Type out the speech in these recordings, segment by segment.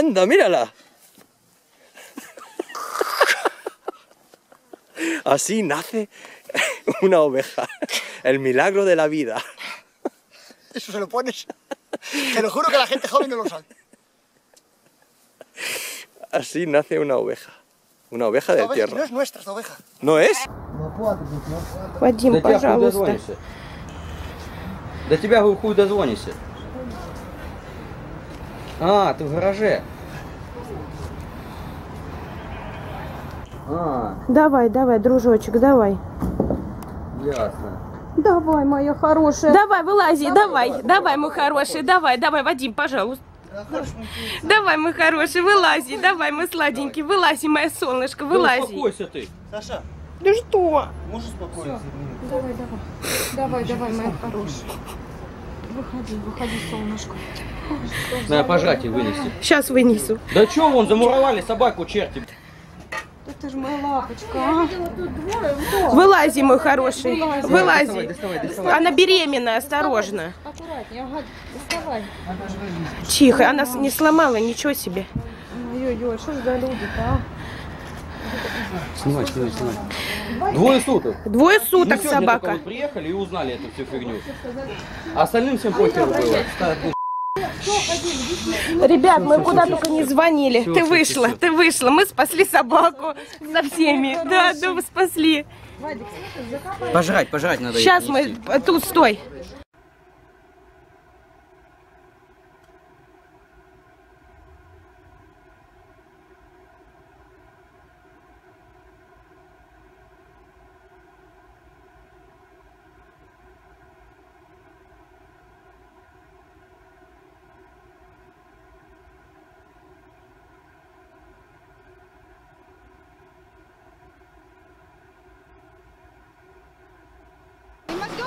Anda, mírala. Así nace una oveja. El milagro de la vida. Eso se lo pones. Te lo juro que la gente joven no lo sabe. Así nace una oveja. Una oveja de Esta oveja no tierra. es nuestra, esta oveja. ¿No es? Вадим, До тебя хуй пожалуйста. дозвонишься. До тебя хуй хуй дозвонишься. А, ты в гараже. А, Давай, давай, дружочек, давай. ясно. Давай, моя хорошая. Давай, вылази, давай, давай, мой хороший, давай, давай, Вадим, пожалуйста. Давай, мой хороший, вылази, давай, мой сладенький, вылази, мое солнышко, Да вылази. успокойся ты. Саша, Да что? можешь успокоиться? Давай, давай, давай, давай, моя хорошая. Выходи, выходи, солнышко. Надо пожать и вынести. Сейчас вынесу. Да чё вон, замуровали собаку черти. Это же моя лапочка. а. Вылази, мой хороший, Доставай, вылази. доставай, доставай. Она беременная, осторожно. Аккуратнее, ага, доставай. Тихо, она не сломала, ничего себе. Ой-ой-ой, что ж за люди-то, а? Снимай, снимай, снимай. Двое суток. Двое суток собака. вот приехали и узнали эту всю фигню. А остальным всем похер было. Ну, Ребят, мы куда только не звонили. Ты вышла, ты вышла. Мы спасли собаку со всеми. Да, да, мы спасли. Пожрать, пожрать надо. ей Сейчас мы... Тут, стой.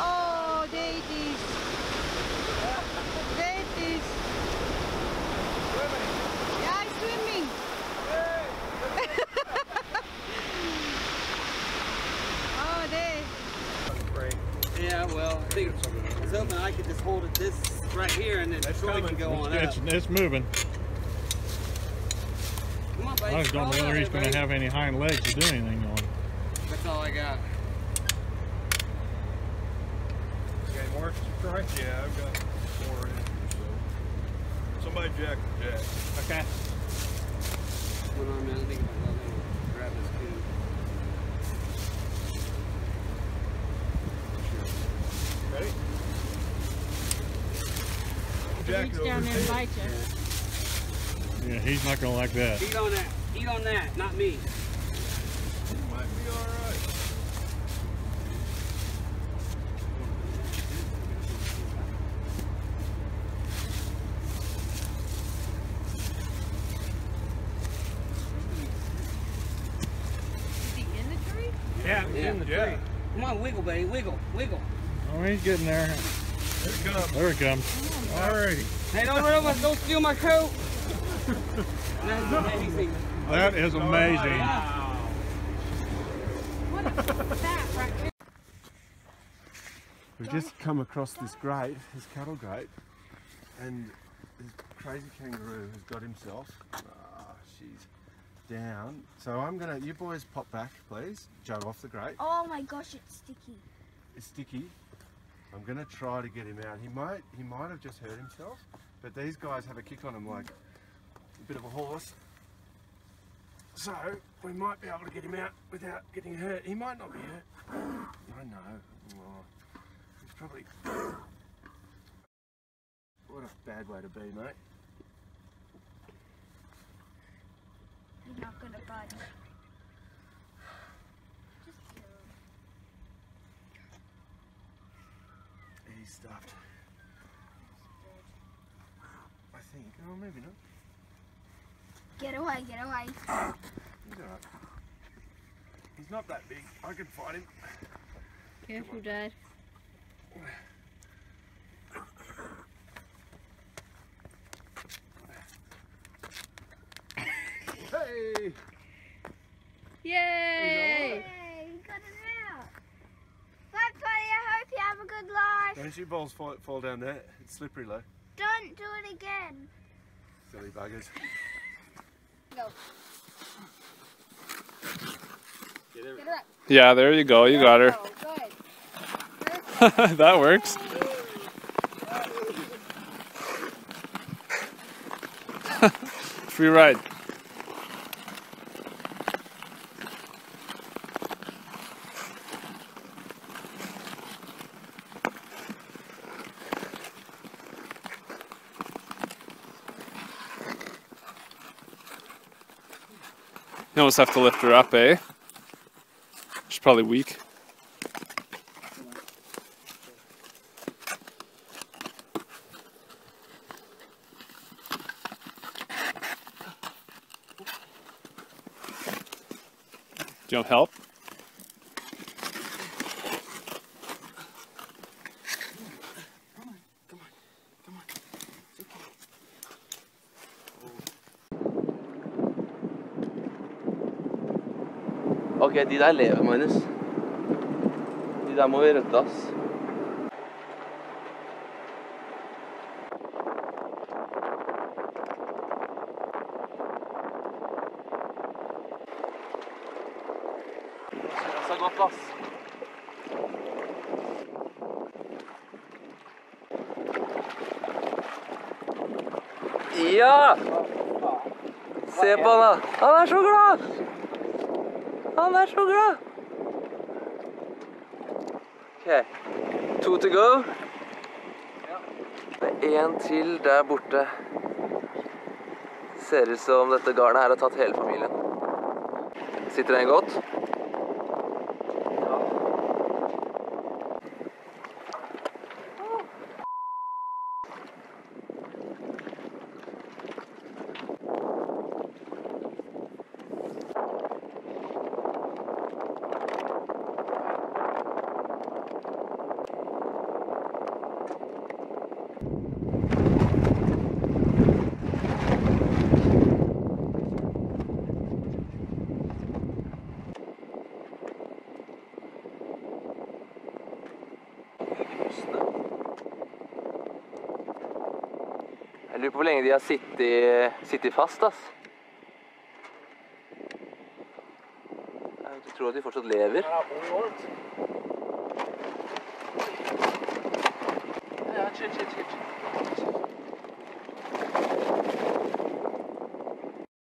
Oh, there it is. There it is. Yeah, it's swimming. oh, there. Yeah, well, I think I was hoping I could just hold it this right here and then Troy can go on up. It's, it's moving. Come on, buddy. I just don't know whether he's going to have any hind legs to do anything on. That's all I got. Got any more, Troy? Yeah, I've got four in so. Somebody jack the jack. Okay. Hold on, man. I think I'm gonna grab this too. Ready? Jack it Reach down there and bite you. Yeah, he's not going to like that. Eat on that. Eat on that, not me. Might be all right. Is he in the tree? Yeah, Yeah. Yeah, Come on, wiggle, baby. Wiggle, wiggle. Oh, he's getting there. There it comes. There it comes. Alrighty. Hey, don't run over. Don't steal my coat. That's amazing. That is amazing. We've just come across this grate, this cattle grate, and this crazy kangaroo has got himself. Ah, she's down. So I'm gonna. You boys pop back, please. Joe off the grate. Oh my gosh, it's sticky. It's sticky. I'm gonna try to get him out. He might. He might have just hurt himself, but these guys have a kick on him like a bit of a horse. So we might be able to get him out without getting hurt. He might not be hurt. I know. Oh, he's probably. What a bad way to be, mate. You're not gonna bite. He's stuffed. I think. Oh, maybe not. Get away, get away. He's alright. He's not that big. I can fight him. Careful, Dad. Hey! Yay! Hey, you got it out. Bye, buddy. I hope you have a good life. Don't you balls fall, fall down there? It's slippery, low. Don't do it again. Silly buggers. Go. Get her. Get her. Yeah, there you go. You got her. Oh, that works. Free ride. You almost have to lift her up, eh? She's probably weak. Do you want help? Ok, de der lever, Magnus. De der må vi redde, ass. Godt, ass. Ja! Se på han, da. Han er så glad! Han er så glad! Ok, to to go. Det er en til der borte. Ser ut som dette garnet her har tatt hele familien. Sitter den godt? De har sittet, sittet fast, ass. Jeg tror at de fortsatt lever. Ja, chill, chill, chill.